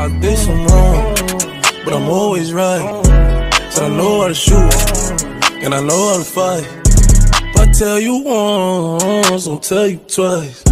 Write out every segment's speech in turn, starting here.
I did some wrong, but I'm always right. So I know how to shoot, and I know how to fight. If I tell you once, I'll tell you twice.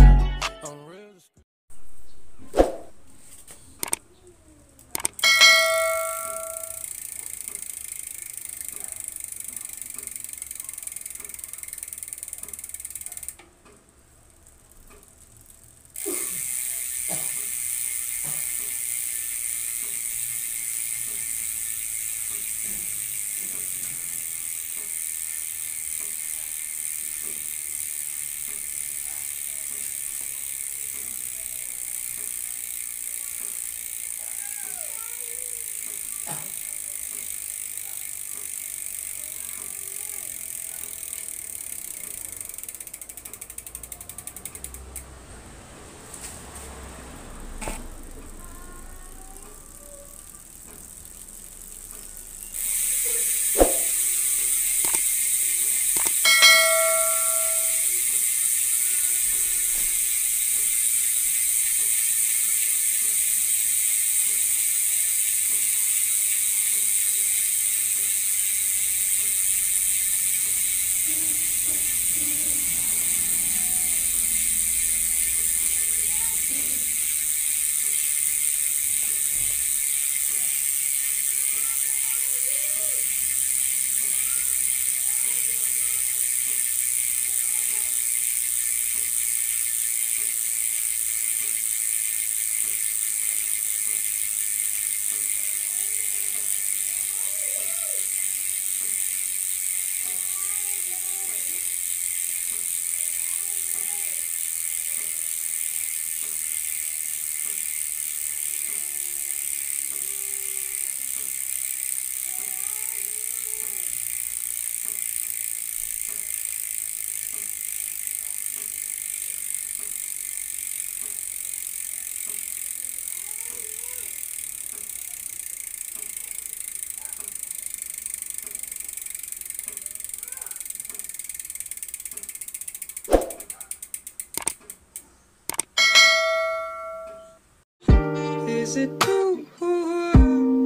is it too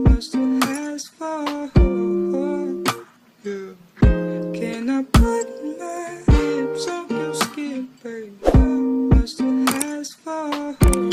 much to ask for? Yeah. Can I put my hips on your skin, baby? Much to ask for?